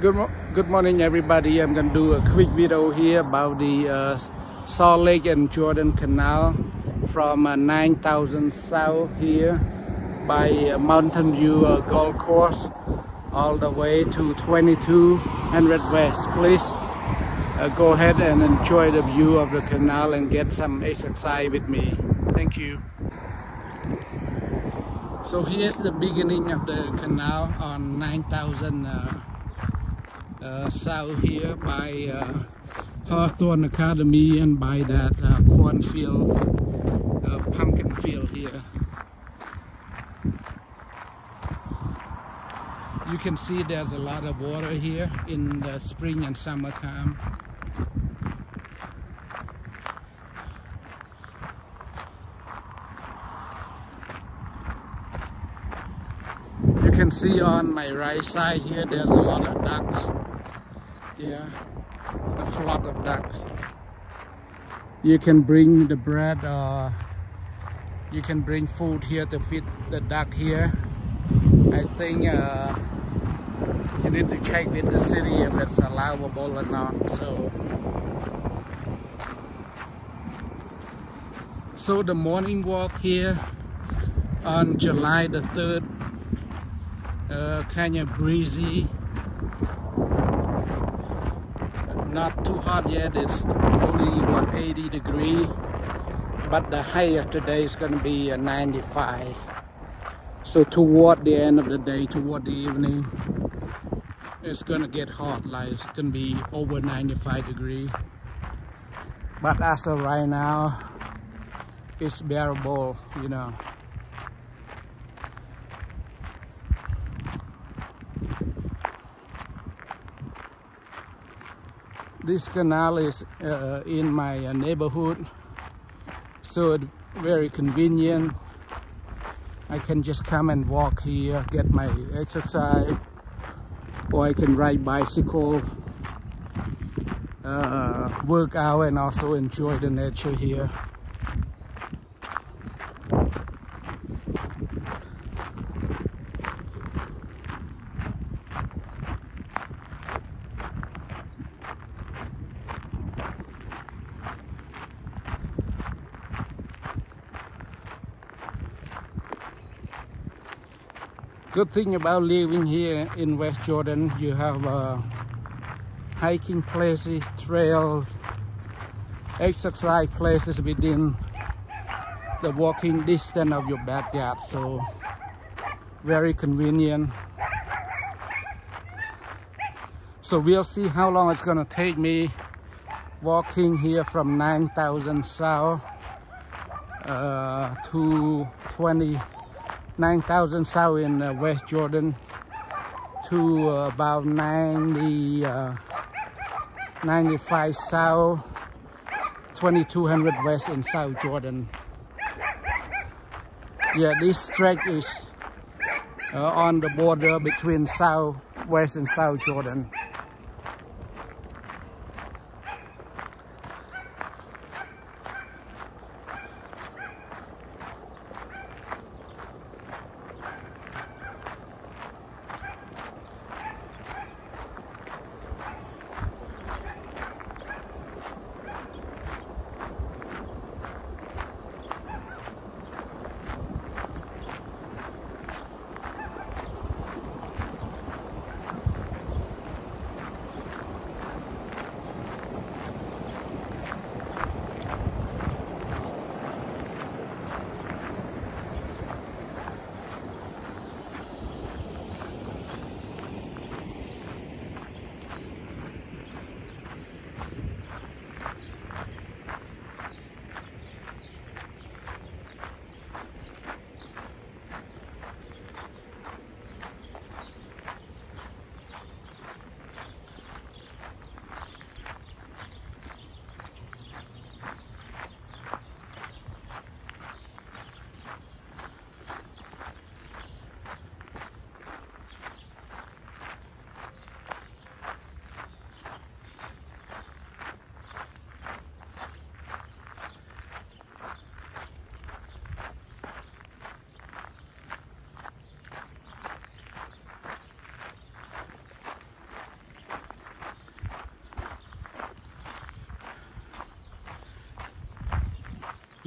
Good, good morning everybody. I'm gonna do a quick video here about the uh, Salt Lake and Jordan Canal from uh, 9,000 south here by uh, Mountain View uh, Golf Course all the way to 2200 West. Please uh, go ahead and enjoy the view of the canal and get some exercise with me. Thank you. So here's the beginning of the canal on 9,000 uh, uh, south here by uh, Hawthorne Academy and by that uh, cornfield, uh, pumpkin field here. You can see there's a lot of water here in the spring and summertime. You can see on my right side here there's a lot of ducks yeah. A flock of ducks. You can bring the bread uh, you can bring food here to feed the duck here. I think uh, you need to check with the city if it's allowable or not so. So the morning walk here on July the 3rd uh, kind of breezy not too hot yet. It's only what 80 degree but the high of today is going to be uh, 95 so toward the end of the day toward the evening it's going to get hot like it's going to be over 95 degree. But as of right now it's bearable you know this canal is uh, in my uh, neighborhood. So it's very convenient. I can just come and walk here get my exercise or I can ride bicycle uh, work out and also enjoy the nature here good thing about living here in West Jordan you have uh, hiking places trails exercise places within the walking distance of your backyard so very convenient. So we'll see how long it's gonna take me walking here from 9,000 south uh, to 20 9,000 south in uh, West Jordan to uh, about 90, uh, 95 south, 2200 west in South Jordan. Yeah, this stretch is uh, on the border between South West and South Jordan.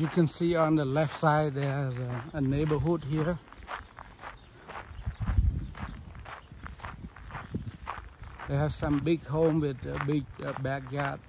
You can see on the left side there's a, a neighborhood here. They have some big home with a big uh, backyard.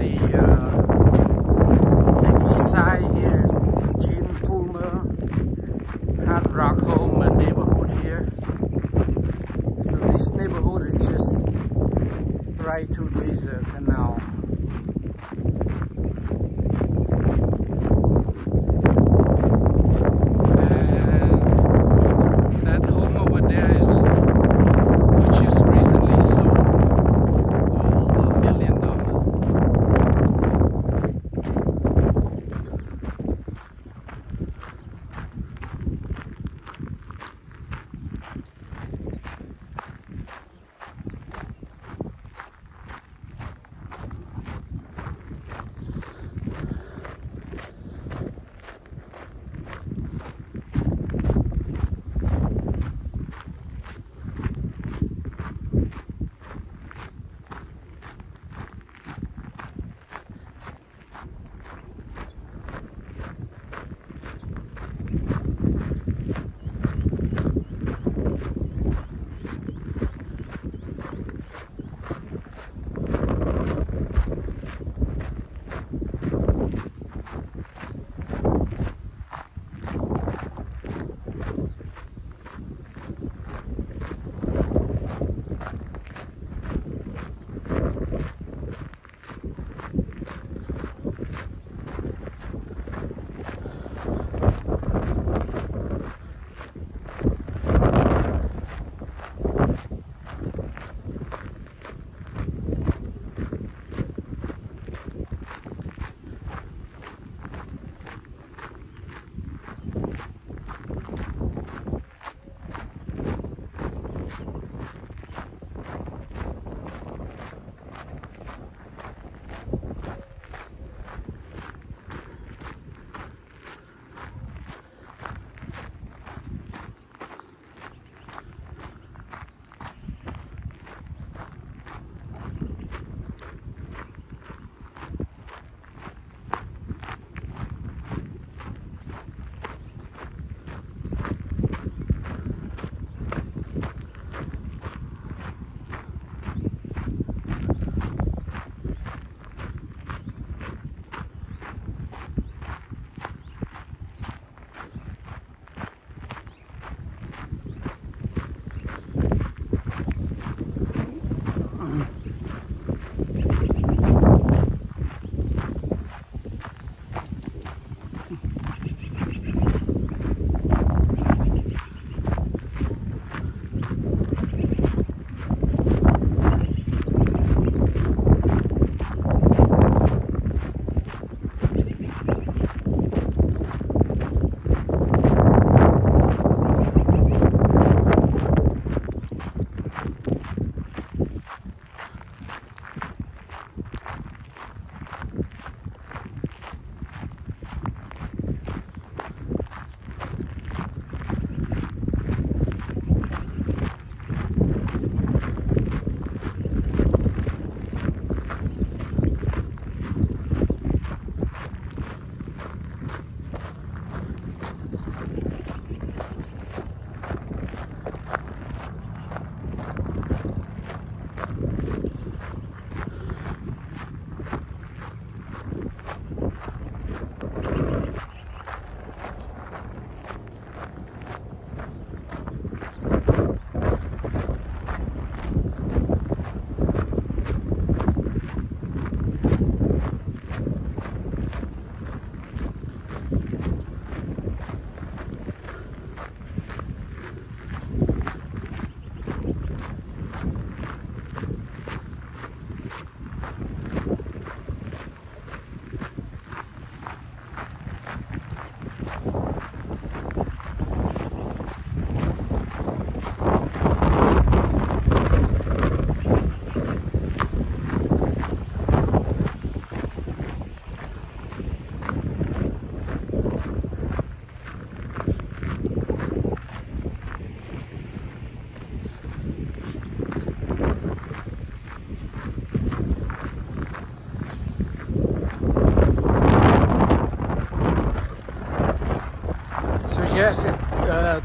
The uh,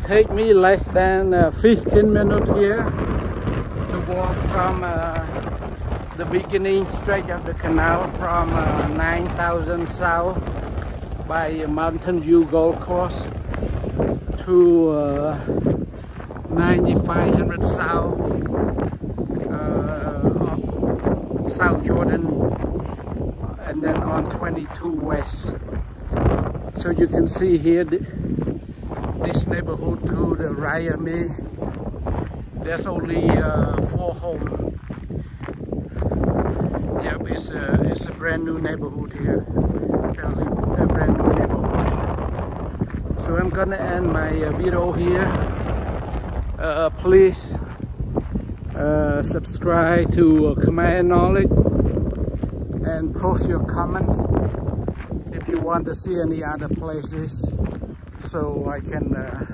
take me less than uh, 15 minutes here to walk from uh, the beginning stretch of the canal from uh, 9000 south by Mountain View Golf Course to uh, 9500 south uh, South Jordan and then on 22 west. So you can see here this neighborhood to the of there's only uh, four homes. Yep it's a it's a brand new neighborhood here. Fairly a brand new neighborhood. So I'm gonna end my uh, video here. Uh, please uh, subscribe to uh, Command Knowledge and post your comments if you want to see any other places so I can uh,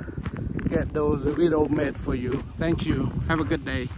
get those video made for you. Thank you. Have a good day.